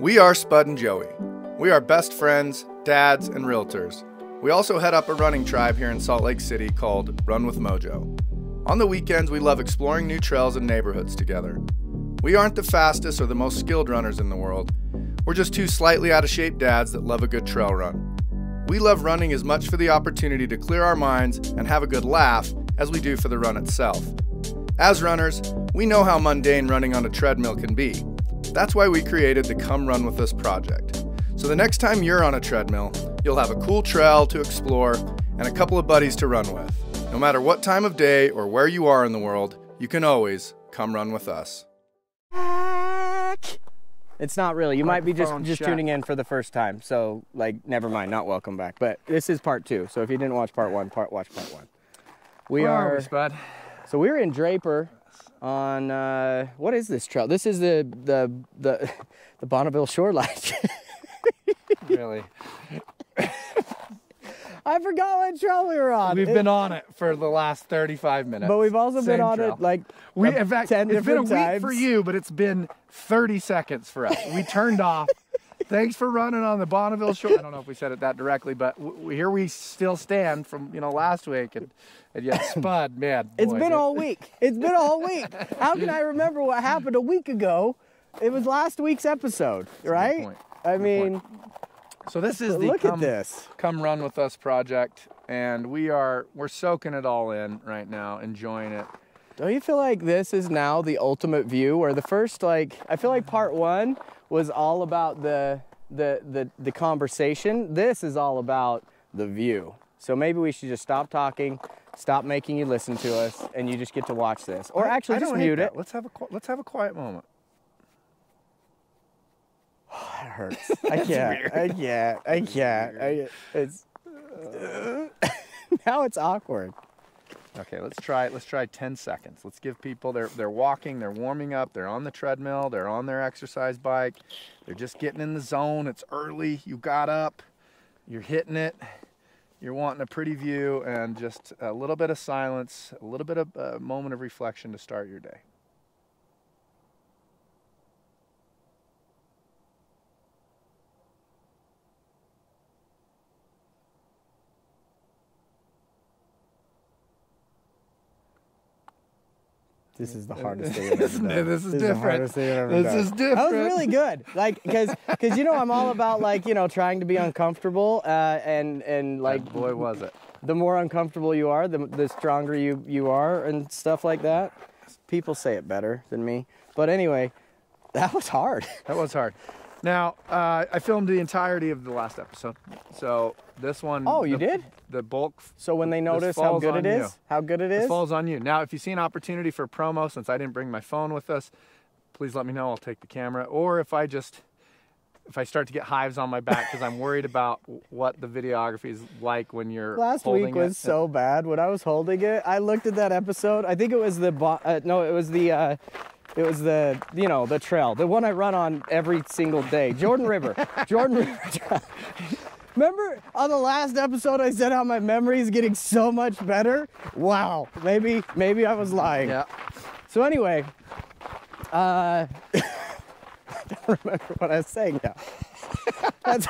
We are Spud and Joey. We are best friends, dads, and realtors. We also head up a running tribe here in Salt Lake City called Run with Mojo. On the weekends, we love exploring new trails and neighborhoods together. We aren't the fastest or the most skilled runners in the world. We're just two slightly out of shape dads that love a good trail run. We love running as much for the opportunity to clear our minds and have a good laugh as we do for the run itself. As runners, we know how mundane running on a treadmill can be. That's why we created the Come Run With Us project. So the next time you're on a treadmill, you'll have a cool trail to explore and a couple of buddies to run with. No matter what time of day or where you are in the world, you can always come run with us. It's not really. You might be just just check. tuning in for the first time. So like, never mind. Not welcome back. But this is part two. So if you didn't watch part one, part watch part one. We Where are. we, Spud? so we're in Draper on uh, what is this trail? This is the the the the Bonneville shoreline. Really? I forgot what trail we were on. We've It- been on it for the last 35 minutes. but we've also been on trail. it like We, in fact, 10 it's been a different week for you, but it's been 30 seconds for us. We turned off. Thanks for running on the Bonneville shore. I don't know if we said it that directly, but here we still stand from you know last week, and, and yet Spud, man, it's been all week. It's been all week. How can I remember what happened a week ago? It was last week's episode, right? I mean, So this is the look come, at this. come run with us project, and we are we're soaking it all in right now, enjoying it. Don't you feel like this is now the ultimate view? Where the first, like, I feel like part one was all about the the the, the conversation. This is all about the view. So maybe we should just stop talking, stop making you listen to us, and you just get to watch this. Or I- actually, I just mute it. Let's have a let's have a quiet moment. That hurts. I can't. I can't. I can't. I, it's now it's awkward. Okay, let's try it, let's try 10 seconds. Let's give people they're they're walking, they're warming up, they're on the treadmill, they're on their exercise bike, they're just getting in the zone. It's early. You got up, you're hitting it. You're wanting a pretty view and just a little bit of silence, a little bit of a moment of reflection to start your day. This is the hardest thing I've ever done. This is the different. hardest thing I've ever This done. is That was really good. Like, cause, cause you know I'm all about like you know trying to be uncomfortable, uh, and and like Like boy was it. the more uncomfortable you are, the the stronger you you are, and stuff like that. People say it better than me, but anyway, that was hard. That was hard. Now, uh, I filmed the entirety of the last episode. So this one Oh, you the- did? The bulk So when they notice how good it is, you. how good it is? it This falls on you. Now, if you see an opportunity for promo, since I didn't bring my phone with us, please let me know. I'll take the camera. Or if I just, if I start to get hives on my back because I'm worried about what the videography is like when you're Last week was it. so bad. When I was holding it, I looked at that episode. I think it was the bo- uh, no, it was the uh, it was the you know the trail, the one I run on every single day, Jordan River, Jordan River. Remember on the last episode I said how my memory is getting so much better? Wow, maybe maybe I was lying. Yeah. So anyway, uh, don't remember what I was saying now. That's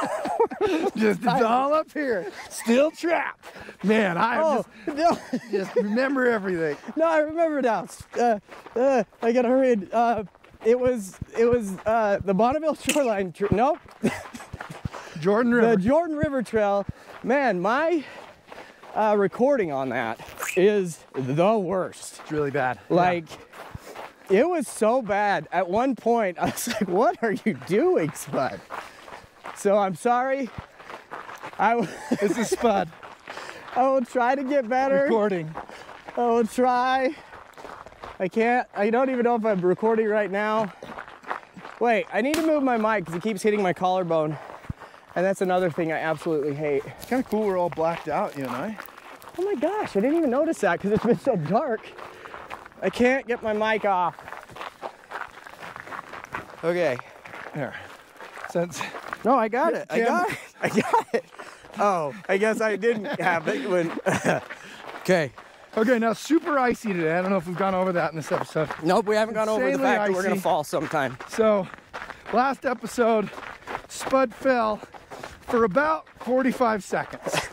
Just it's all up here. Still trapped. Man, I oh no. just, just remember everything. No, I remember now. Uh, uh, I gotta hurry. Uh, it was it was uh, the Bonneville Shoreline. Tr- nope, Jordan River. the Jordan River Trail. Man, my uh, recording on that is the worst. It's really bad. Like, it was so bad. At one point, I was like, "What are you doing, Spud?" So I'm sorry. I w- This is Spud I will try to get better. recording. I will try. I can't. I don't even know if I'm recording right now. Wait, I need to move my mic because it keeps hitting my collarbone. And that's another thing I absolutely hate. It's kind of cool. We're all blacked out, you and I. Oh my gosh, I didn't even notice that because it's been so dark. I can't get my mic off. Okay. Here. Since No, I got it. I got it. I got it. Oh, I guess I didn't have it when. okay. okay, now super icy today. I don't know if we've gone over that in this episode. Nope, we haven't gone over the fact that we're gonna fall sometime. So last episode, Spud fell for about 45 seconds.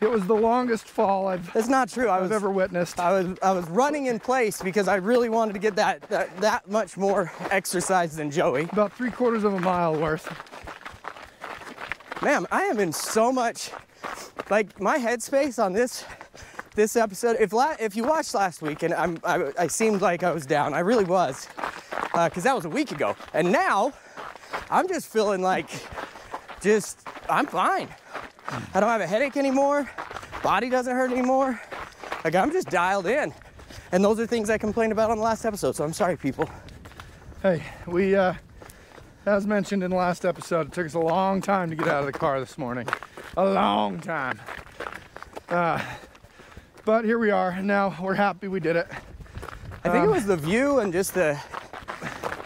It was the longest fall I've, That's not true. I I've was ever witnessed. I was I was running in place because I really wanted to get that that, that much more exercise than Joey. About three quarters of a mile worth. Man, I am in so much like my headspace on this this episode. If la- if you watched last week and I'm I, I seemed like I was down, I really was, uh, because that was a week ago. And now I'm just feeling like just I'm fine. I don't have a headache anymore. Body doesn't hurt anymore. Like I'm just dialed in. And those are things I complained about on the last episode. So I'm sorry, people. Hey, we, uh, as mentioned in the last episode, it took us a long time to get out of the car this morning. A long time. Uh, but here we are. Now we're happy we did it. I think it Um, was the view and just the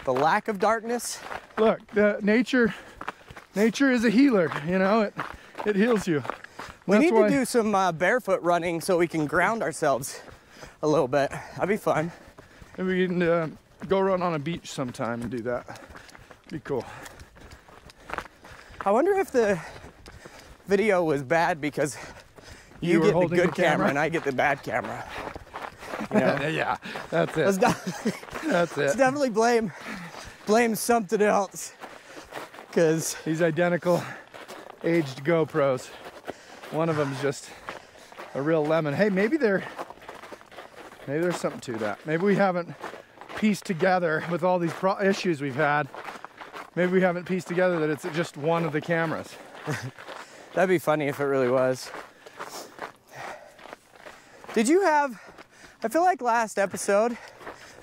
the lack of darkness. Look, the nature, nature is a healer. You know, it it heals you. We That's need why- to do some uh, barefoot running so we can ground ourselves a little bit. That'd be fun. Maybe we can uh, go run on a beach sometime and do that. Be cool. I wonder if the video was bad because you, You get the good the camera. camera? and I get the bad camera. You know, yeah, that's let's, it. That's let's it. definitely blame blame something else. Cause he's identical aged GoPros. One of them's just a real lemon. Hey, maybe there, maybe there's something to that. Maybe we haven't pieced together with all these pro- issues we've had. Maybe we haven't pieced together that it's just one of the cameras. that'd be funny if it really was. Did you have? I feel like last episode,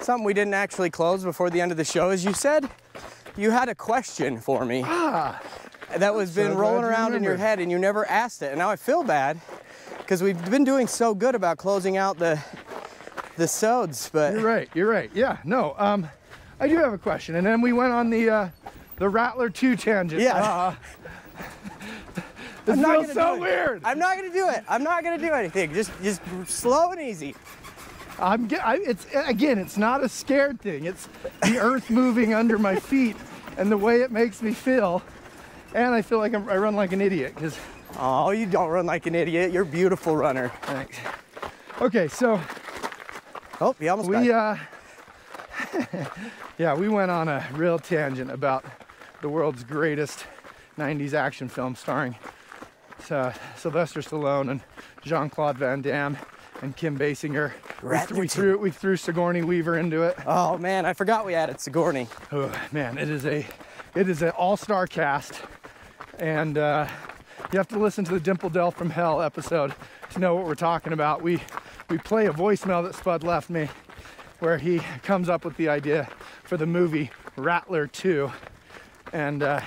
something we didn't actually close before the end of the show is you said you had a question for me. Ah, that was been rolling around in your head and you never asked it. And now I feel bad because we've been doing so good about closing out the the sods, but you're right. You're right. Yeah. No. Um, I do have a question, and then we went on the uh, the Rattler 2 tangent. Yeah. Uh, this I'm not feels so weird. I'm not gonna do it. I'm not gonna do anything. Just just slow and easy. I'm get, I, it's again, it's not a scared thing. It's the earth moving under my feet and the way it makes me feel. And I feel like I'm, I run like an idiot because Oh, you don't run like an idiot. You're a beautiful runner. thanks. Okay, so Oh, you almost got we uh, yeah, we went on a real tangent about the world's greatest '90s action film starring uh, Sylvester Stallone and Jean-Claude Van Damme and Kim Basinger. We, Rattler we threw we threw Sigourney Weaver into it. Oh man, I forgot we added Sigourney. Oh, man, it is a it is an all-star cast, and uh, you have to listen to the Dimple Dell from Hell episode to know what we're talking about. We we play a voicemail that Spud left me, where he comes up with the idea for the movie Rattler 2, and uh,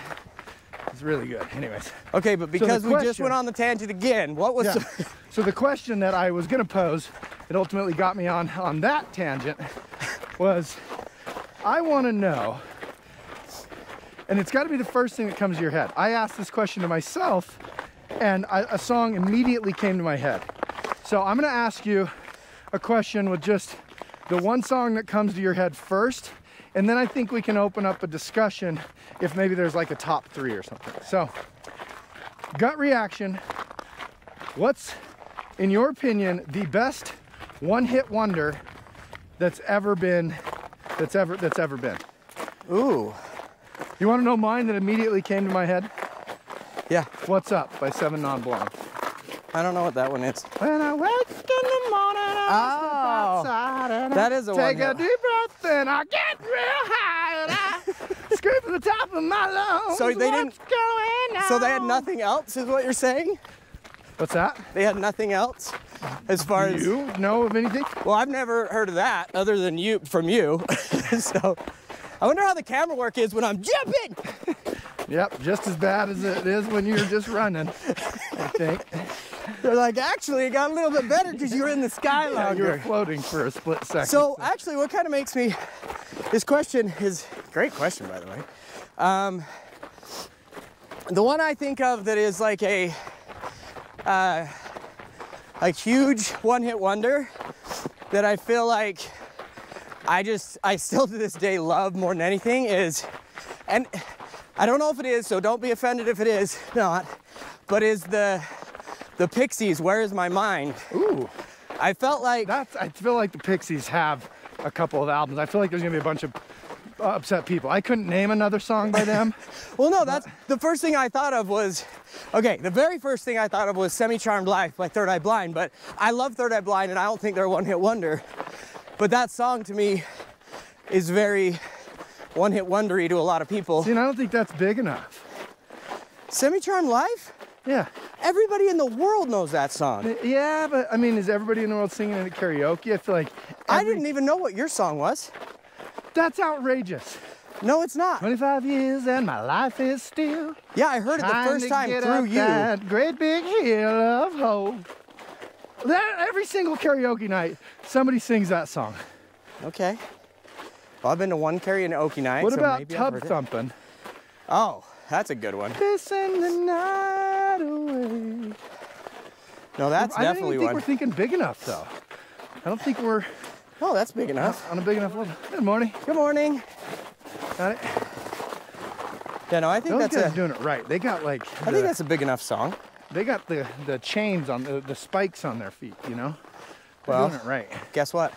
it's really good. Anyways, Okay, but because we just went on the tangent again, what was yeah. the- so the question that I was gonna pose, it ultimately got me on on that tangent, was I want to know, and it's got to be the first thing that comes to your head. I asked this question to myself, and I, a song immediately came to my head. So I'm gonna ask you a question with just the one song that comes to your head first, and then I think we can open up a discussion if maybe there's like a top three or something. So, gut reaction. What's, in your opinion, the best one-hit wonder that's ever been, that's ever that's ever been? Ooh. You want to know mine that immediately came to my head? Yeah, What's Up by Seven Non Blonde. I don't know what that one is. When I wake in the morning, I Oh, outside and that I is a take a one-hit. deep breath and I get real high and I scream at the top of my lungs. So they what's didn't-? So they had nothing else, is what you're saying? What's that? They had nothing else, as far as You know of anything? Well, I've never heard of that other than you from you. so I wonder how the camera work is when I'm jumping. Yep, just as bad as it is when you're just running. I think. They're like, actually, it got a little bit better because you were in the sky Yeah, you were floating for a split second. So actually, what kind of makes me this question is great question by the way. Um, the one I think of that is like a uh, a huge one-hit wonder that I feel like I just I still to this day love more than anything is and I don't know if it is, so don't be offended if it is not, but is the the Pixies, Where Is My Mind? Ooh, I felt like that's. I feel like the Pixies have a couple of albums. I feel like there's gonna be a bunch of uh, upset people. I couldn't name another song by them. Well, no, that's the first thing I thought of was, okay, the very first thing I thought of was Semi Charmed Life by Third Eye Blind, but I love Third Eye Blind and I don't think they're a one hit wonder. But that song to me is very one hit wondery to a lot of people. See, and I don't think that's big enough. Semi Charmed Life? Yeah. Everybody in the world knows that song. Yeah, but I mean, is everybody in the world singing it at karaoke? I feel like I didn't even know what your song was. That's outrageous. No, it's not. 25 years and my life is still Yeah, I heard it the first time through you. That great big hill of hope. That every single karaoke night, somebody sings that song. Okay. Well, I've been to one karaoke night. What so about maybe tub it. thumping? Oh, that's a good one. Pissing the night away. No, that's definitely one. I don't think we're thinking big enough though. I don't think we're Oh, that's big enough. on a big enough level. Good morning. Good morning. Got it. Yeah, no, I think Those that's guys a. doing it right. They got like I the, think that's a big enough song. They got the the chains on the, the spikes on their feet. You know. They're Well- doing it right. Guess what?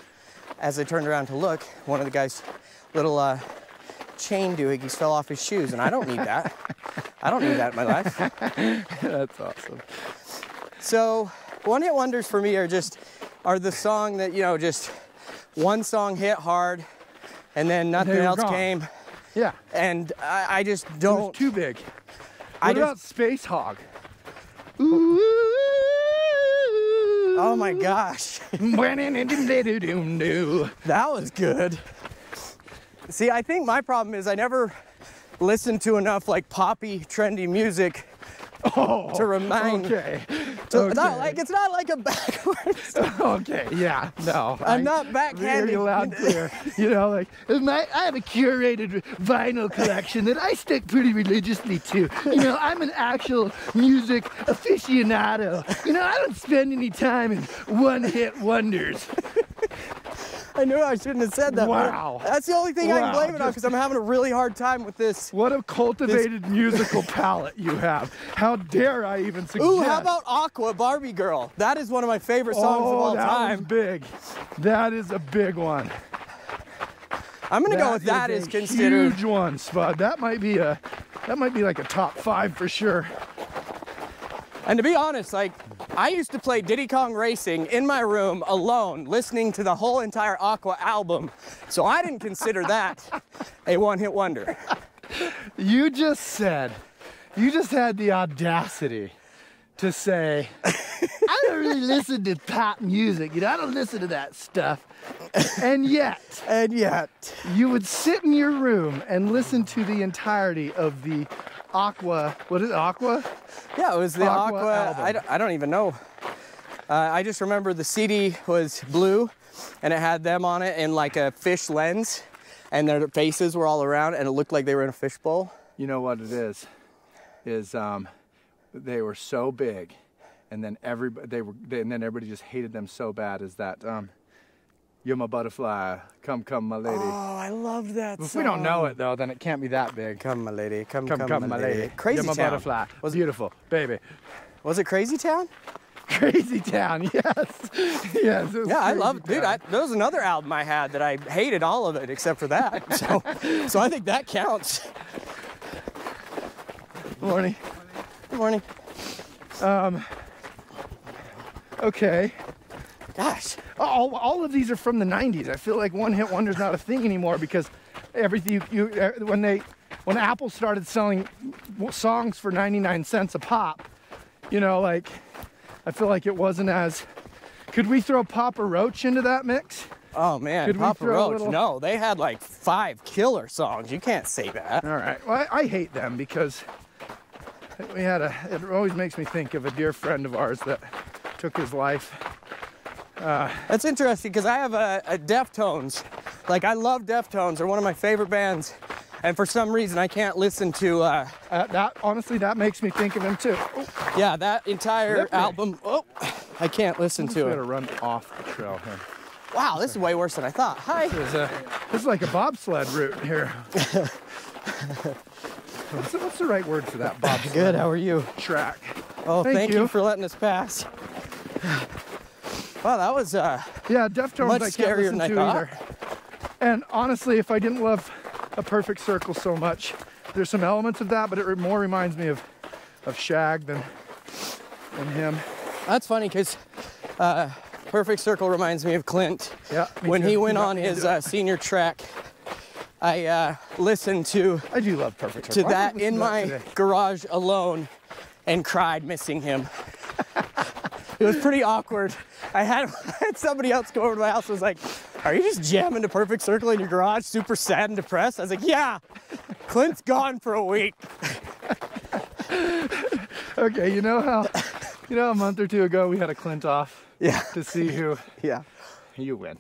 As I turned around to look, one of the guys' little uh, chain doohickeys fell off his shoes, and I don't need that. I don't need that in my life. That's awesome. So, one hit wonders for me are just are the song that you know just one song hit hard, and then nothing else gone. came, Yeah. and I, I just don't. too big. What I just, about Spacehog? Ooh. Oh my gosh, that was good. See, I think my problem is I never listened to enough like poppy, trendy music Oh, to remind. okay. To- okay. Not like it's not like a backwards. okay, yeah, no. I'm I- not backhanding. Very loud, clear. You know, like my, I have a curated vinyl collection that I stick pretty religiously to. You know, I'm an actual music aficionado. You know, I don't spend any time in one-hit wonders. I knew I shouldn't have said that. Wow. That's the only thing I can blame it on because I'm having a really hard time with this. What a cultivated musical palate you have. How dare I even suggest? Ooh, how about Aqua Barbie Girl? That is one of my favorite oh, songs oh, of all that time. was big. That is a big one. I'm gonna go with that is as a considered. huge one, Spud. That might be a, that might be like a top five for sure. And to be honest, like I used to play Diddy Kong Racing in my room alone, listening to the whole entire Aqua album. So I didn't consider that a one-hit wonder. You just said, you just had the audacity to say, I don't really listen to pop music. You know, I don't listen to that stuff. And yet, And yet, you would sit in your room and listen to the entirety of the Aqua. What is it, Aqua? yeah, it was the Aqua Aqua. album. I, don't, I don't even know. Uh, I just remember the CD was blue, and it had them on it in like a fish lens, and their faces were all around, and it looked like they were in a fishbowl. You know what it is? Is um, they were so big, and then everybody they were, they, and then everybody just hated them so bad. Is that um, you're my butterfly, come come my lady. Oh, I love that. if we don't know it though, then it can't be that big. Come, my lady. Come, Come come, my lady, Crazy you're my Town. butterfly. Was, Beautiful, baby. was it Crazy Town? Crazy Town, yes, yes. it was Yeah, I love it, dude. Town. I, there was another album I had that I hated all of it except for that. So, so I think that counts. Good Morning. Good morning. Um, Okay. Gosh. All, all of these are from the 90s. I feel like one hit wonder's not a thing anymore because everything you, you uh, when they when Apple started selling songs for 99 cents a pop, you know, like I feel like it wasn't as could we throw Papa Roach into that mix? Oh man, Could Papa Roach. little- No, they had like five killer songs. You can't say that. All right. Well, I, I hate them because we had a. It always makes me think of a dear friend of ours that took his life. That's interesting because I have a, a Deftones. Like I love Deftones. They're one of my favorite bands. And for some reason, I can't listen to. Uh, Uh, that honestly, that makes me think of him too. Oh, yeah, that entire album. Oh, I can't listen we to gotta it. run off the trail here. Wow, this is way worse than I thought. Hi. This is, a, this is like a bobsled route here. What's the, what's the right word for that? Bobsled Good. How are you? track. Oh, Thank thank, you. you. for letting us pass. Wow, that was uh, Yeah, Deftones Much I can't scarier listen than to either. And honestly, if I didn't love a perfect circle so much, there's some elements of that, but it re- more reminds me of of Shag than than him. that's funny because uh, Perfect Circle reminds me of Clint. Yeah. when too. he went got on his uh, senior track, I uh, listened to I do love perfect circle. to that in to my today. garage alone and cried missing him. It was pretty awkward. I had, I had somebody else go over to my house and was like, Are you just jamming to Perfect Circle in your garage, super sad and depressed? I was like, Yeah, Clint's gone for a week. Okay, you know how you know a month or two ago we had a Clint off Yeah, to see who yeah. you win.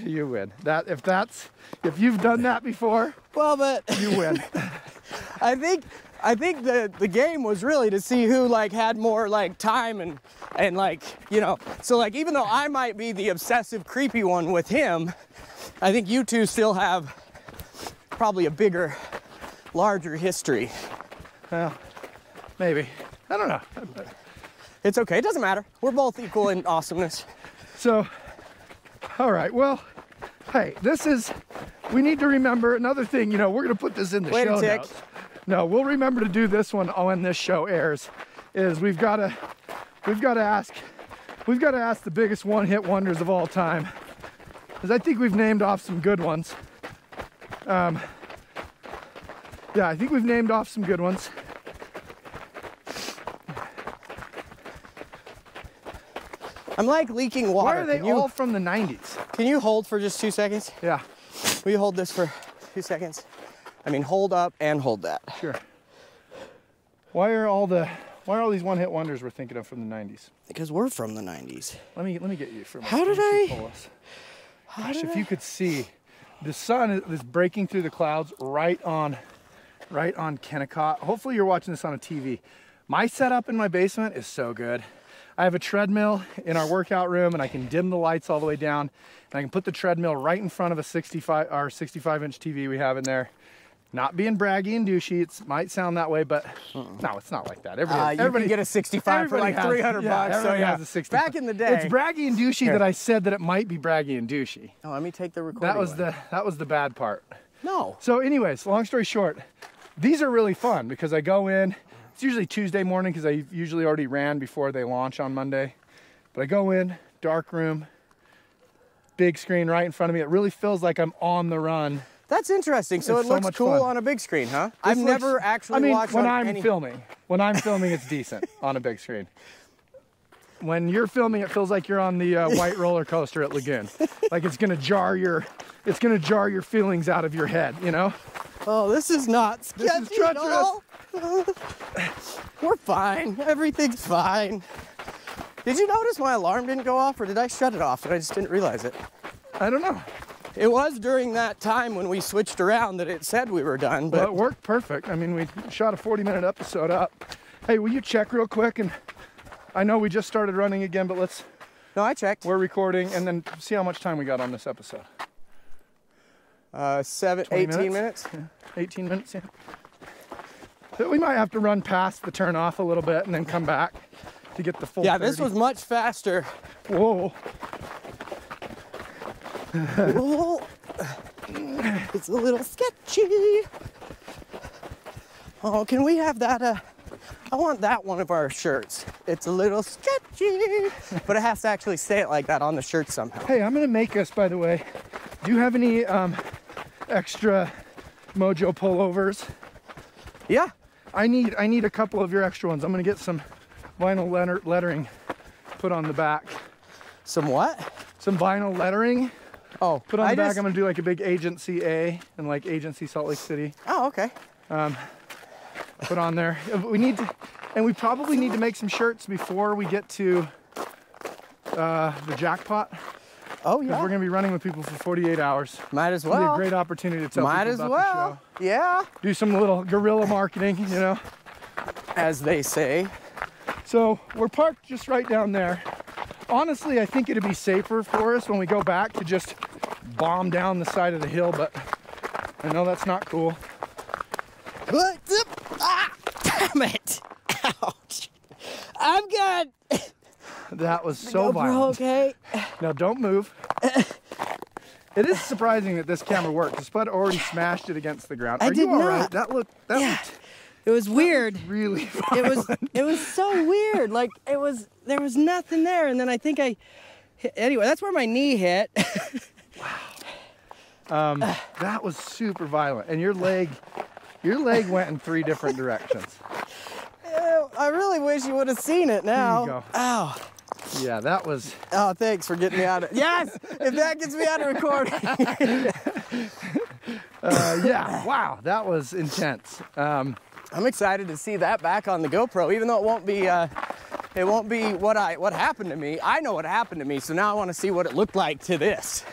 you win. That if that's if you've done that before, Well, but you win. I think I think the the game was really to see who like had more like time and and like you know so like even though I might be the obsessive creepy one with him, I think you two still have probably a bigger, larger history. well, maybe. I don't know. It's okay. It doesn't matter. We're both equal in awesomeness. So, all right. Well, hey, this is. We need to remember another thing. You know, we're gonna put this in the Wait a show tick. notes. No, we'll remember to do this one when this show airs. Is we've got to, we've got to ask, we've got to ask the biggest one-hit wonders of all time. Because I think we've named off some good ones. Um, yeah, I think we've named off some good ones. I'm like leaking water. Why are they can, you, all from the 90s? can you hold for just two seconds? Yeah, Will you hold this for two seconds? I mean, hold up and hold that. sure. Why are all the why are all these one-hit wonders we're thinking of from the 90s? Because we're from the 90s. Let me let me get you for a How did Let me see I- How Gosh, did if I- you could see, the sun is- is breaking through the clouds right on, right on Kennecott. Hopefully, you're watching this on a TV. My setup in my basement is so good. I have a treadmill in our workout room, and I can dim the lights all the way down, and I can put the treadmill right in front of a 65 our 65 inch TV we have in there. Not being braggy and douchey, it might sound that way, but no, it's not like that. Everybody, Uh, everybody get a 65 for like has- 300 yeah, bucks. So yeah, has a 65. back in the day. It's braggy and douchey Here. that I said that it might be braggy and douchey. Oh, let me take the recording. That was one. the that was the bad part. no. So, anyways, long story short, these are really fun because I go in. It's usually Tuesday morning because I usually already ran before they launch on Monday. But I go in, dark room, big screen right in front of me. It really feels like I'm on the run. That's interesting. So It's it so looks cool fun. on a big screen, huh? I've This looks- never actually I mean, watched when I'm any- filming. When I'm filming, it's decent on a big screen. When you're filming, it feels like you're on the uh, white roller coaster at Lagoon. Like it's gonna jar your, it's gonna jar your feelings out of your head. You know? Oh, this is not This sketchy is at all. We're fine. Everything's fine. Did you notice my alarm didn't go off, or did I shut it off and I just didn't realize it? I don't know. It was during that time when we switched around that it said we were done, But but it worked perfect. I mean, we shot a 40 minute episode up. Hey, will you check real quick? And I know we just started running again, but let's, no, I checked. we're recording and then see how much time we got on this episode. Uh, seven, 18 minutes? minutes. 18 minutes, yeah. But we might have to run past the turn off a little bit and then come back to get the full Yeah, this was much faster. Whoa. Whoa. it's a little sketchy. Oh, can we have that? Uh, I want that one of our shirts. It's a little sketchy, but it has to actually say it like that on the shirt somehow. Hey, I'm gonna make us, by the way. Do you have any um, extra Mojo pullovers? Yeah. I need I need a couple of your extra ones. I'm gonna get some vinyl letter, lettering put on the back. Some what? Some vinyl lettering Oh, put on the back. just- I'm gonna do like a big agency A and like agency Salt Lake City oh, okay. Um, put on there. Uh, We need to, and we probably need to make some shirts before we get to uh, the jackpot Oh yeah. we're gonna be running with people for 48 hours. Might as It'll be a well. great opportunity to tell Might people as about well. Yeah. the show. Yeah. Do some little guerrilla marketing, you know. As they say. So we're parked just right down there. Honestly, I think it'd be safer for us when we go back to just bomb down the side of the hill, but I know that's not cool. Zip. Ah, damn it. Ouch. I'm good. That was so violent. okay? Now don't move. It is surprising that this camera worked. Spud already smashed it against the ground. I Are did you all right? not. That looked that Yeah. looked It was weird. really violent. It was it was so weird. Like it was there was nothing there and then I think I anyway, that's where my knee hit. Wow. Um, that was super violent. And your leg your leg went in three different directions. I really wish you would have seen it now. There you go. Ow. Yeah, that was Oh, thanks for getting me out of Yes! If that gets me out of recording. uh, yeah, wow, that was intense. Um, I'm excited to see that back on the GoPro, even though it won't be uh, it won't be what I what happened to me. I know what happened to me, so now I want to see what it looked like to this.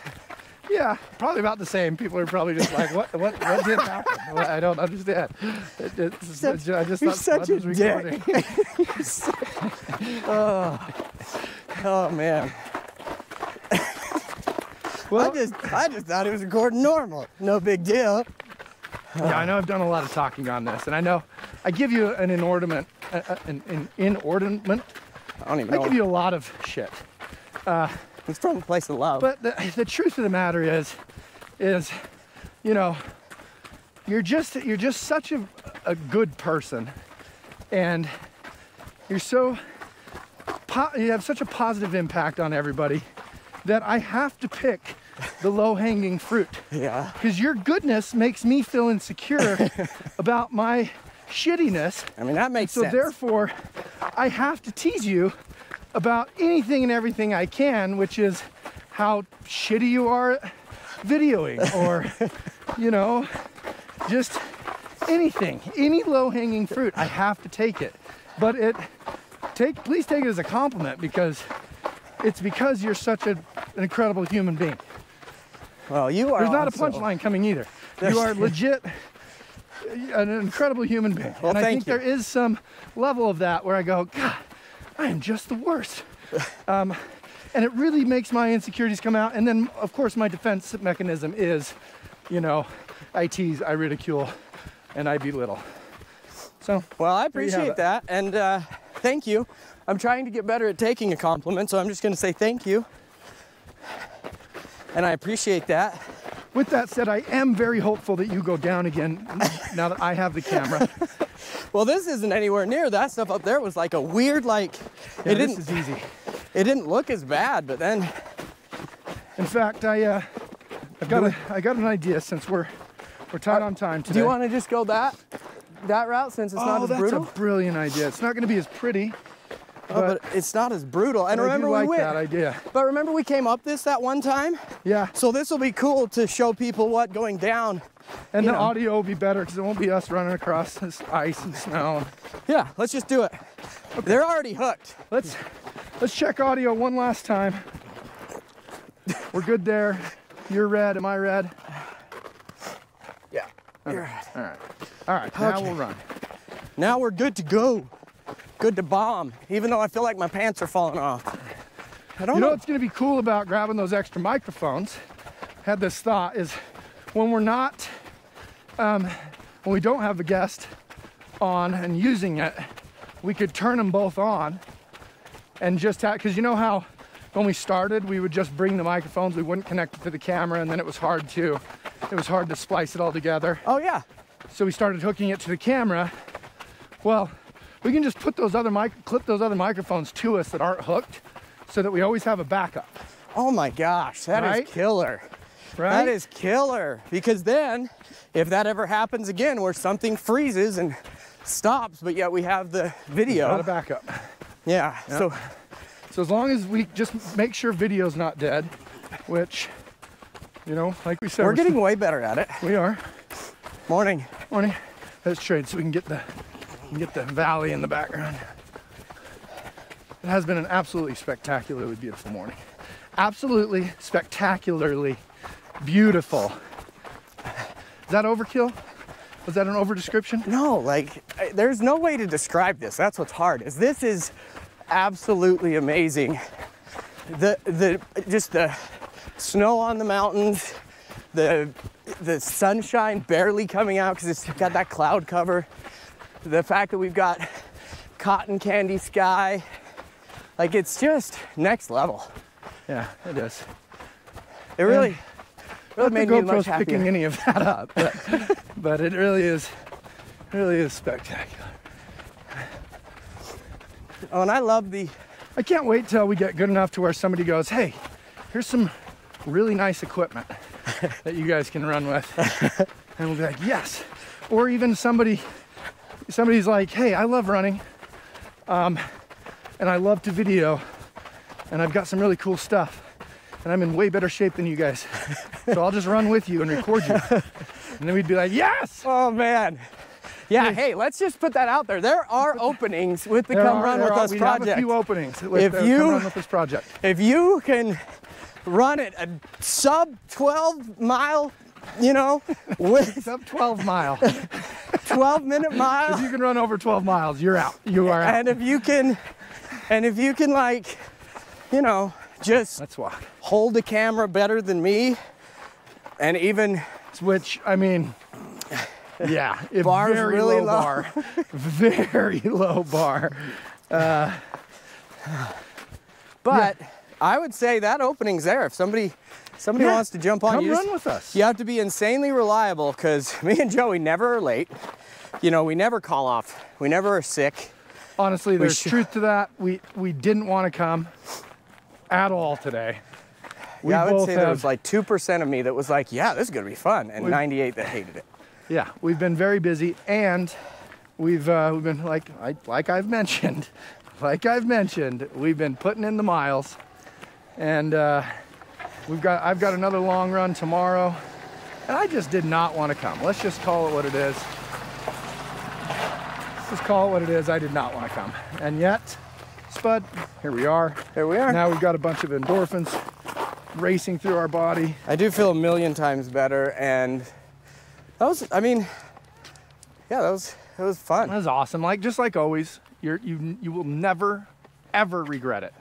yeah, probably about the same. People are probably just like, what what what did happen? I don't understand. It, it's- Such- I just you're thought such a Spud was dick. recording. Oh man. Well, I just I just thought it was recording normal. No big deal. Yeah, I know I've done a lot of talking on this, and I know I give you an inordinate, uh, an, an inordinate. I don't even know. I know. give you a lot of shit. Uh, it's from a place of love. But the, the truth of the matter is, is, you know, you're just you're just such a, a good person, and you're so you have such a positive impact on everybody that I have to pick the low-hanging fruit. yeah. Because your goodness makes me feel insecure about my shittiness. I mean that makes So sense. So therefore, I have to tease you about anything and everything I can, which is how shitty you are videoing or, you know, just anything, any low-hanging fruit. I have to take it. But it take please take it as a compliment because it's because you're such a, an incredible human being. Well, you are. There's not a punchline coming either. You are legit an incredible human being. Well, and I think you. there is some level of that where I go, God, I am just the worst. um, and it really makes my insecurities come out. And then, of course, my defense mechanism is, you know, I tease, I ridicule, and I belittle. So, Well, I There you have appreciate that, and uh, thank you. I'm trying to get better at taking a compliment, so I'm just going to say thank you, and I appreciate that. with that said, I am very hopeful that you go down again now that I have the camera. Well, this isn't anywhere near that stuff up there. Was like a weird, like Yeah, it didn't This is easy. it didn't look as bad, but then In fact, I uh, I've got a, I got an idea since we're we're tight on time today. do you want to just go that that route since it's oh, not as brutal? Oh, that's a brilliant idea. It's not going to be as pretty, Oh, but it's not as brutal. And but I remember do we like went. that idea. But remember we came up this that one time. Yeah, So this will be cool to show people what going down. and the know. audio will be better because it won't be us running across this ice and snow. Yeah, let's just do it. They're already hooked. Let's let's check audio one last time. We're good there. You're red. Am I red? Yeah. All right. All right. Now Okay. we'll run. Now we're good to go. Good to bomb, even though I feel like my pants are falling off. I don't You know know. what's going to be cool about grabbing those extra microphones? Had this thought is when we're not, um, when we don't have a guest on and using it, we could turn them both on and just have, because you know how when we started, we would just bring the microphones, we wouldn't connect it to the camera, and then it was hard to, it was hard to splice it all together. Oh yeah. So we started hooking it to the camera. Well, we can just put those other mic, clip those other microphones to us that aren't hooked, so that we always have a backup. Oh my gosh, that is Right? killer. Right? That is killer. Because then, if that ever happens again where something freezes and stops, but yet we have the video. Got a backup. Yeah. So So as long as we just make sure video's not dead, which, you know, like we said, we're getting way better at it. we are. Morning. Morning. Let's trade so we can get the can get the valley in the background. It has been an absolutely spectacularly beautiful morning. Absolutely spectacularly beautiful. Is that overkill? Was that an over description? No, like there's no way to describe this. That's what's hard. Is this is absolutely amazing. The the just the snow on the mountains, the the sunshine barely coming out because it's got that cloud cover. The fact that we've got cotton candy sky. Like it's just next level. Yeah, it is. It really, really Not made the me much GoPro's picking any of that up, but, but it really is, really is spectacular. Oh, and I love the, I can't wait till we get good enough to where somebody goes, hey, here's some really nice equipment that you guys can run with. and we'll be like, yes. Or even somebody, somebody's like, hey, I love running. Um, and I love to video. And I've got some really cool stuff. And I'm in way better shape than you guys. So I'll just run with you and record you. And then we'd be like, yes! oh man. Yeah, hey, let's just put that out there. There are openings with the There Come are- Run With are- Us we have a few openings with If the Come Run With Us project. if you can run it a sub 12 mile, you know, with Sub 12 mile. 12 minute mile, If you can run over 12 miles, you're out. You are out. and if you can, and if you can like, you know, just Let's walk. hold the camera better than me, and even Which I mean, yeah, if Bar's very really low, low. bar, very low bar. Uh, but I would say that opening's there. If somebody somebody Yeah, wants to jump on, Come you run just- with us. you have to be insanely reliable because me and Joey never are late. You know, we never call off. We never are sick. Honestly, there's truth to that. We we didn't want to come at all today. We yeah, I would say there was like two percent of me that was like, "Yeah, this is gonna be fun," and 98 that hated it. yeah, we've been very busy, and we've uh, we've been like I, like I've mentioned, like I've mentioned, we've been putting in the miles, and uh, we've got I've got another long run tomorrow, and I just did not want to come. Let's just call it what it is. Let's just call it what it is. I did not want to come, and yet, Spud, here we are. Here we are. Now we've got a bunch of endorphins racing through our body. I do feel a million times better, and that was. I mean, yeah, that was. It was fun. That was awesome. Like just like always, you're, you you will never ever regret it.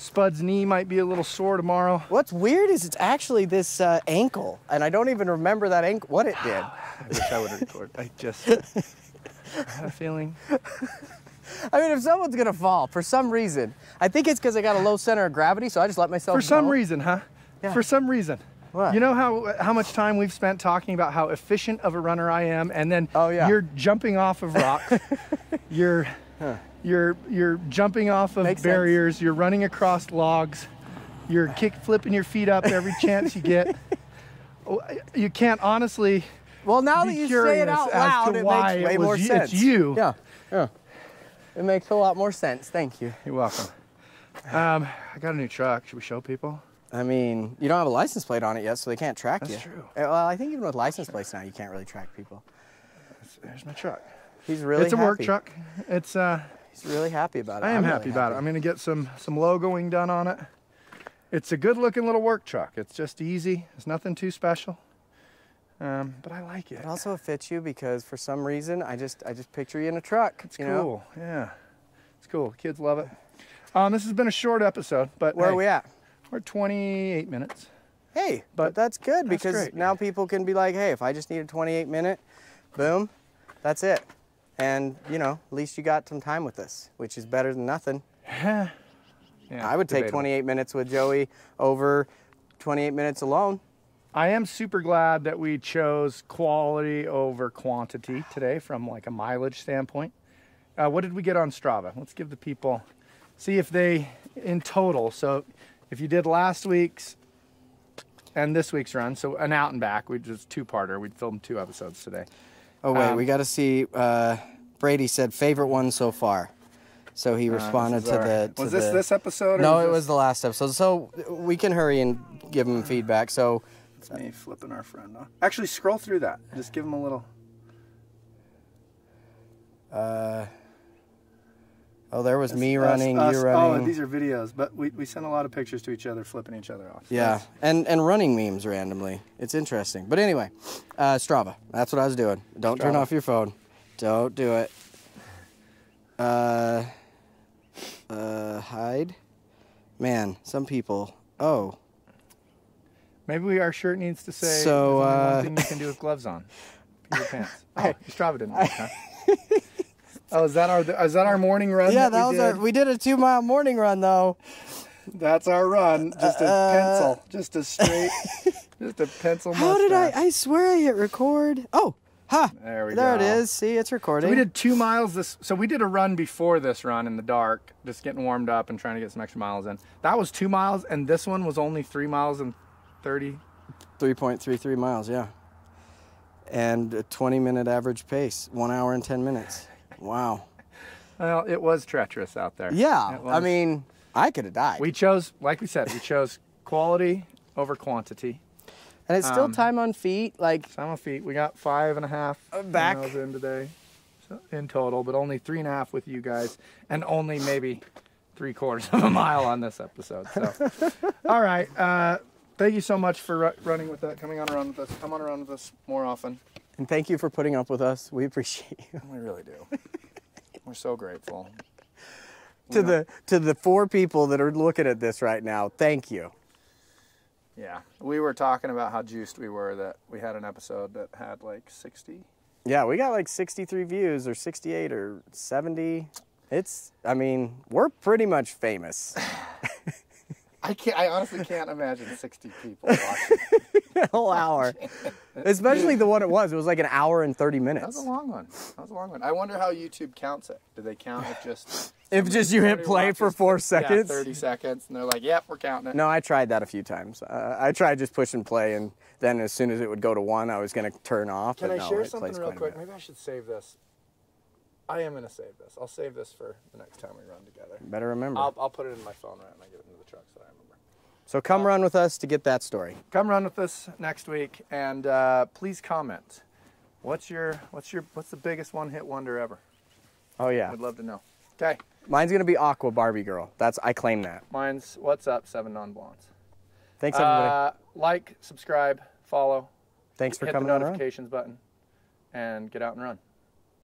Spud's knee might be a little sore tomorrow. What's weird is it's actually this uh, ankle, and I don't even remember that ankle what it did. I wish I would have recorded. I just I had a feeling. I mean, if someone's gonna fall for some reason, I think it's because I got a low center of gravity, so I just let myself. For some go. reason, huh? Yeah. For some reason. What? You know how how much time we've spent talking about how efficient of a runner I am, and then Oh, yeah. you're jumping off of rocks. you're you're you're jumping off of Makes sense. barriers. You're running across logs. You're kick flipping your feet up every chance you get. Oh, You can't honestly. Well, now that you say it out loud, it makes way it more you- sense. it's you. Yeah, yeah. It makes a lot more sense. Thank you. You're welcome. Um, I got a new truck. Should we show people? I mean, you don't have a license plate on it yet, so they can't track That's you. That's true. Uh, Well, I think even with license plates now, you can't really track people. There's my truck. He's really it's a happy. work truck. It's uh. He's really happy about it. I am I'm happy really about it. I'm gonna get some some logoing done on it. It's a good looking little work truck. It's just easy. It's nothing too special. Um, but I like it. It also fits you because for some reason I just I just picture you in a truck. It's cool. Know? Yeah. It's cool. Kids love it. Um, this has been a short episode, but Where hey, are we at? We're 28 minutes. Hey, but, But that's good that's because great. now people can be like, hey, if I just need a 28 minute, boom, that's it. And you know, at least you got some time with us, which is better than nothing. Yeah, I would take debatable. 28 minutes with Joey over 28 minutes alone. I am super glad that we chose quality over quantity today from like a mileage standpoint. Uh, what did we get on Strava? Let's give the people, see if they, in total, so if you did last week's and this week's run, so an out and back, we just two-parter, we filmed two episodes today. Oh wait, Um, we got to see. Uh, Brady said favorite one so far, so he responded to the. To Uh, was this the- this episode? Or No, it was the last episode. So we can hurry and give him feedback. So It's me flipping our friend off. Actually, scroll through that. Just give him a little. Uh, oh, there was me running, us- you Oh, running. these are videos, but we, we sent a lot of pictures to each other, flipping each other off. Yeah, that's- and and running memes randomly. It's interesting. But anyway, uh, Strava. That's what I was doing. Don't turn off your phone. Don't do it. Uh, uh, hide. Man, some people. Oh, Maybe our shirt needs to say. So, "There's only uh, one thing you can do with gloves on. Your pants. Oh, your Strava didn't work, huh? oh, is that our is that our morning run? Yeah, that, that we was our. We did a two mile morning run though. That's our run. Just a Uh, pencil. Just a straight. just a pencil. How did I? I swear I hit record. Oh, ha! There we There go. There it is. See, it's recording. So we did two miles this. So we did a run before this run in the dark, just getting warmed up and trying to get some extra miles in. That was two miles, and this one was only three miles and thirty. 3.33 miles. Yeah. And a 20 minute average pace, one hour and 10 minutes. Wow. Well, it was treacherous out there. Yeah. I mean, I could have died. we chose, like we said, we chose quality over quantity. and it's still um, time on feet. Like, Time on feet, we got five and a half Uh, back. miles in today, so, in total, but only three and a half with you guys, and only maybe three quarters of a mile on this episode. So, all right. Uh, thank you so much for ru- running with that, coming on a run with us. Come on a run with us more often. And thank you for putting up with us. We appreciate you. We really do. We're so grateful. to the to the four people that are looking at this right now, thank you. Yeah, we were talking about how juiced we were that we had an episode that had like 60 Yeah, we got like 63 views or 68 or 70. It's I mean, we're pretty much famous. I can't. I honestly can't imagine 60 people watching. a whole hour. Especially the one it was. It was like an hour and 30 minutes. That was a long one. That was a long one. I wonder how YouTube counts it. Do they count it just If just you hit somebody play for watches- four Yeah, seconds. 30 seconds, and they're like, "Yep, we're counting it." No, I tried that a few times. Uh, I tried just pushing play, and then as soon as it would go to one, I was going to turn off. Can but I no, share something real quick? Maybe I should save this. I am gonna save this. I'll save this for the next time we run together. Better remember. I'll, I'll put it in my phone right when I get into the truck so I remember. so come run with us to get that story. Come run with us next week, and uh, please comment. What's your what's your what's the biggest one hit wonder ever? Oh yeah, I'd love to know. Okay, mine's going to be Aqua Barbie Girl. That's I claim that. mine's what's up seven non blondes. Thanks everybody. Uh, like, subscribe, follow, Thanks for hit the coming on. Run. notifications button, and get out and run.